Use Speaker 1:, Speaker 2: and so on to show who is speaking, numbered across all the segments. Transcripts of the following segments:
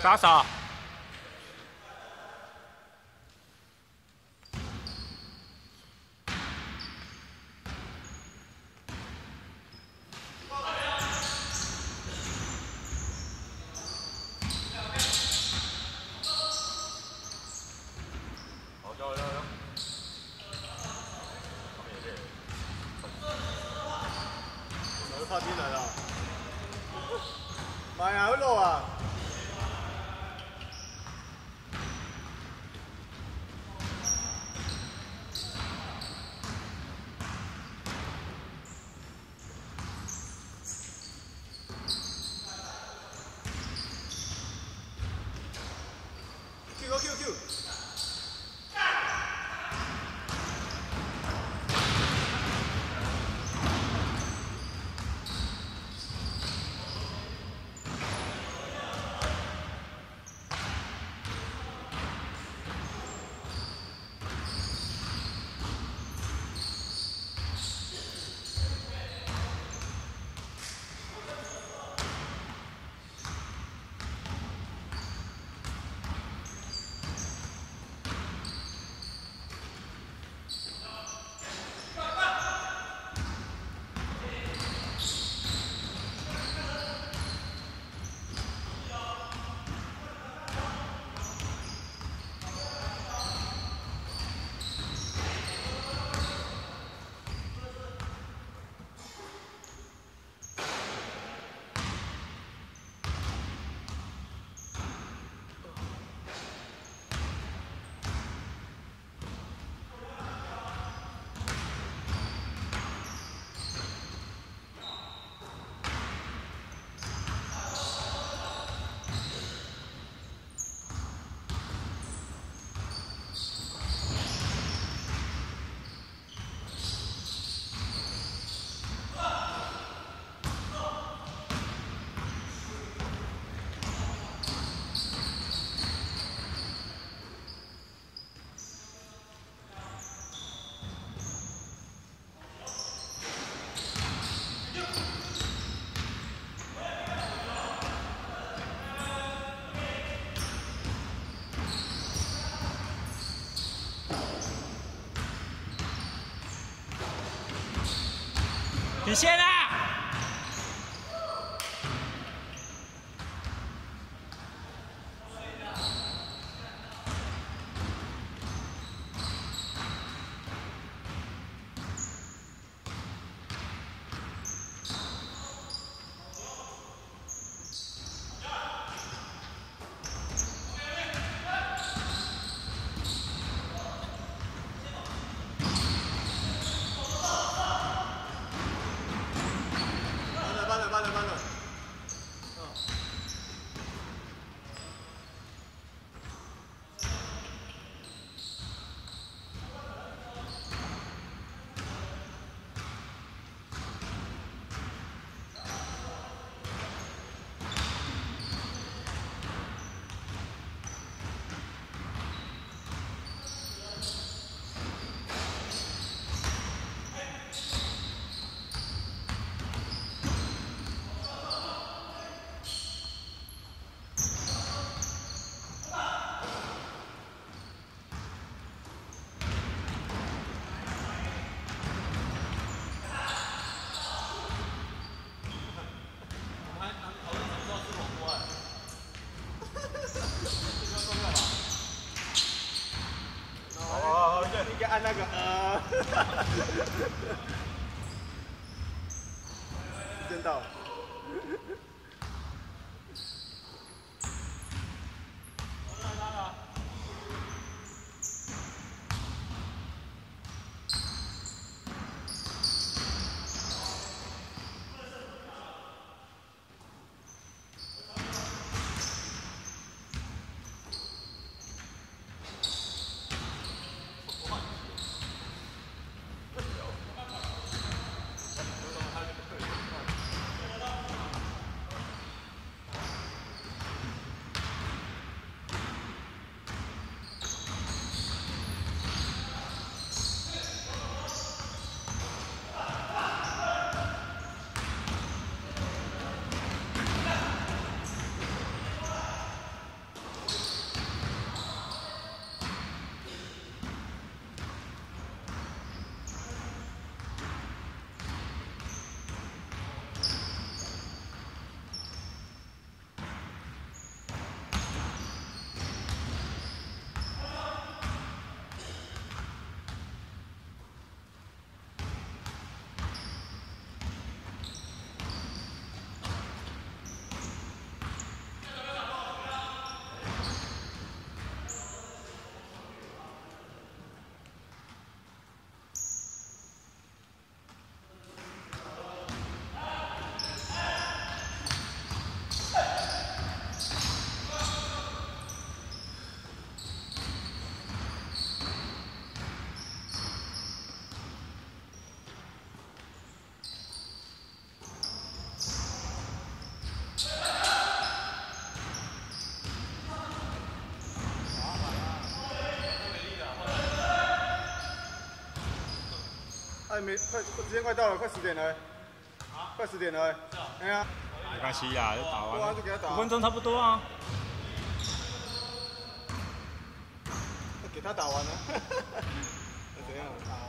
Speaker 1: 啥啥
Speaker 2: 你
Speaker 1: 现在那个呃，见到。
Speaker 3: 快没快时间快到了，快十点了。啊，快十点了。哎呀，
Speaker 1: 没关系呀，就打完。五分钟差不多啊。
Speaker 3: 给他打完了。怎样？打完。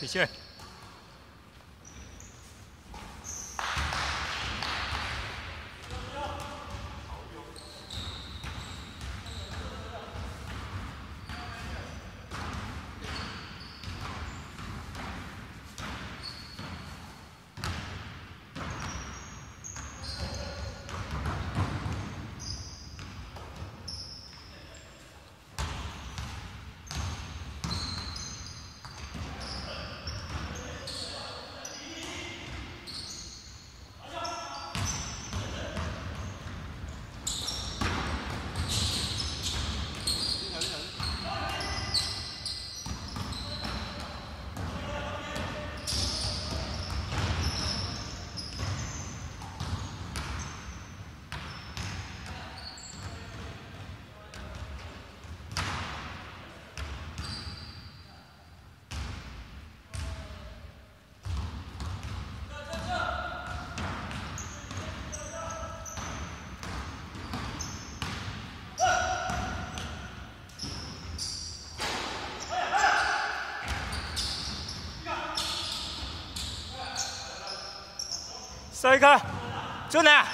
Speaker 1: 谢谢。射一颗，准啊！